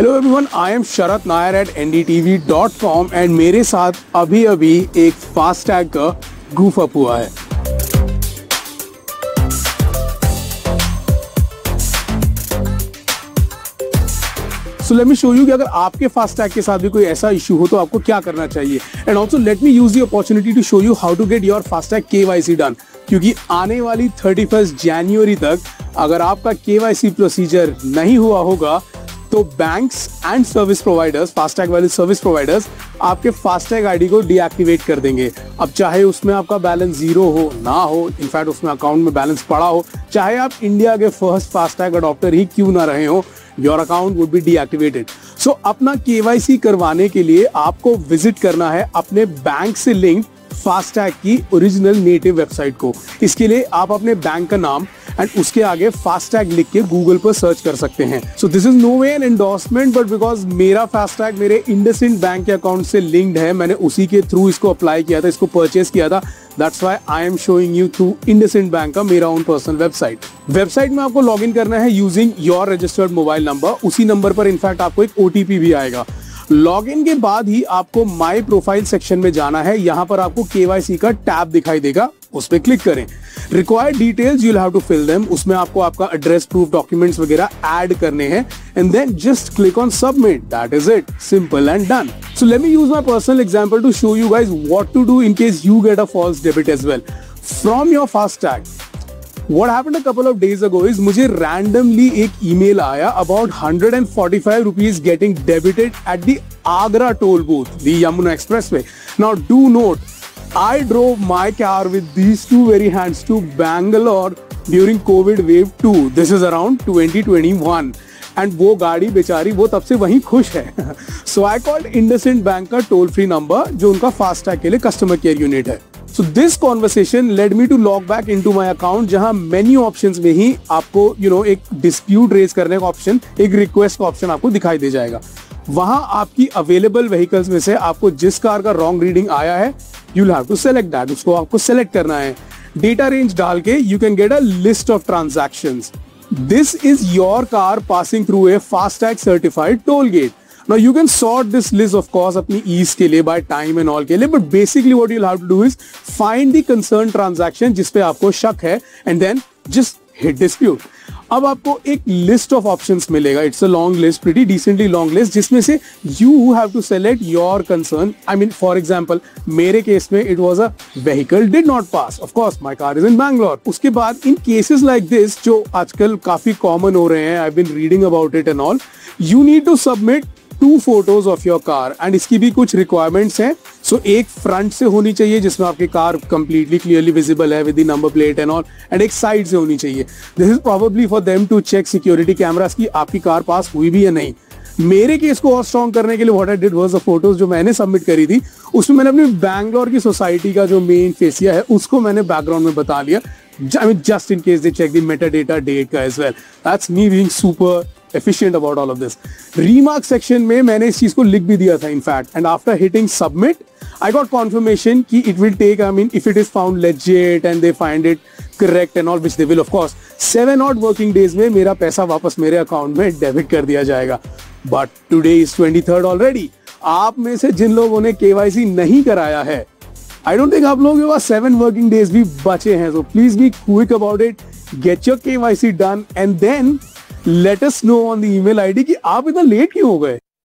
Hello everyone I am Sharat Nair at NDTV dot com and मेरे साथ अभी अभी एक फास्टैग का ग्रूफ अप हुआ है। So let me show you कि अगर आपके फास्टैग के साथ भी कोई ऐसा इशू हो तो आपको क्या करना चाहिए। And also let me use the opportunity to show you how to get your FASTag K Y C done क्योंकि आने वाली थर्टी फ़र्स्ट जनवरी तक अगर आपका के सी प्रोसीजर नहीं हुआ होगा तो banks and service providers FASTag वाले सर्विस प्रोवाइडर्स आपके फास्टैग आईडी को डीएक्टिवेट कर देंगे। अब चाहे उसमें आपका बैलेंस ज़ीरो हो, ना हो इनफैक्ट उसमें अकाउंट में बैलेंस पड़ा हो, चाहे आप इंडिया के फ़र्स्ट फास्टैग अडॉप्टर ही क्यों ना रहे हो your account would be deactivated so अपना केवाईसी करवाने के लिए आपको विज़िट करना है, अपने बैंक से लिंक फास्टैग की ओरिजिनल नेटिव वेबसाइट को। इसके लिए आप अपने बैंक का नाम एंड उसके आगे फास्टैग लिख के गूगल पर सर्च कर सकते हैं। So this is no way an endorsement but because मेरा फास्टैग मेरे इंडसिंड बैंक के अकाउंट से लिंक्ड है, मैंने उसी के थ्रू इसको अप्लाई किया था, इसको परचेस किया था। That's why I am showing you through IndusInd bank का मेरा ओन पर्सनल वेबसाइट वेबसाइट में आपको लॉग इन करना है using your registered mobile number उसी नंबर पर इनफैक्ट आपको एक ओटीपी भी आएगा। लॉगिन के बाद ही आपको माई प्रोफ़ाइल सेक्शन में जाना है। यहाँ पर आपको केवाईसी का टैब दिखाई देगा। उस पर क्लिक करें। Required details you have to fill them उसमें आपको आपका एड्रेस प्रूफ डॉक्यूमेंट्स वगैरह ऐड करने हैं। And then just click on submit that is it simple and done so let me use my personal example to show you guys what to do in case you get a false debit as well from your FASTag what happened a couple of days ago is मुझे randomly एक email आया about 145 rupees getting debited at the Agra toll booth, the Yamuna Expressway. Now do note, I drove my car with these two very hands to Bangalore during COVID wave 2. This is around 2021. And वो गाड़ी बेचारी वो तब से वहीं खुश है so I called IndusInd bank का टोल फ्री नंबर जो उनका फास्टैग के लिए कस्टमर केयर यूनिट है so this conversation led me to log back in to my account जहाँ मेन्यू ऑप्शन में ही आपको यू you नो know, एक डिस्प्यूट रेज करने का ऑप्शन एक रिक्वेस्ट का ऑप्शन आपको दिखाई दे जाएगा। वहाँ आपकी अवेलेबल व्हीकल्स में से आपको जिस कार का रॉन्ग रीडिंग आया है you have to select that उसको आपको सेलेक्ट करना है। डेटा रेंज डाल के you can get a list of transaction this is your car passing through a FASTag certified toll gate Now, you can sort this list, of course, अपनी ease के लिए, by time and all के लिए, but basically what you'll have to do is find the concerned transaction जिस पे आपको शक है, and then just hit dispute. अब आपको एक लिस्ट ऑफ़ ऑप्शंस मिलेगा. It's a long list pretty decently long list जिसमें से you have to select your concern I mean for example मेरे केस में it was a vehicle did not pass of course my car is in Bangalore उसके बाद इन cases like this जो आजकल काफ़ी common हो रहे हैं I been reading about it and all you need to submit two photos of your car and इसकी भी कुछ रिक्वायरमेंट्स हैं सो so, एक फ्रंट से होनी चाहिए जिसमें आपकी कार कंप्लीटली क्लियरली विजिबल है with the number plate and all and एक साइड से होनी चाहिए this is probably for them to check security cameras की आपकी कार पास हुई भी या नहीं मेरे केस को और स्ट्रॉन्ग करने के लिए what I did was the photos जो मैंने सबमिट करी थी उसमें मैंने अपनी बैंगलोर की सोसाइटी का जो मेन फेसिया है उसको मैंने बैकग्राउंड में बता लिया। I mean, just in case they the metadata date का as well. That's me being super efficient about all of this. Remark section में मैंने इस चीज़ को लिख भी दिया था fact. And after hitting submit, I got confirmation कि will take, I mean, if it is found legit and they find it correct and all, which they will of course, seven odd working days में मेरा पैसा वापस मेरे account में debit कर दिया जाएगा. But today is 23rd already. आप में से जिन लोगों ने केवाईसी नहीं कराया है आई डोंट थिंक आप लोगों के पास सेवन वर्किंग डेज़ भी बचे हैं so please be quick about it get your KYC done and then let us know on the email ID कि आप इतना लेट क्यों हो गए?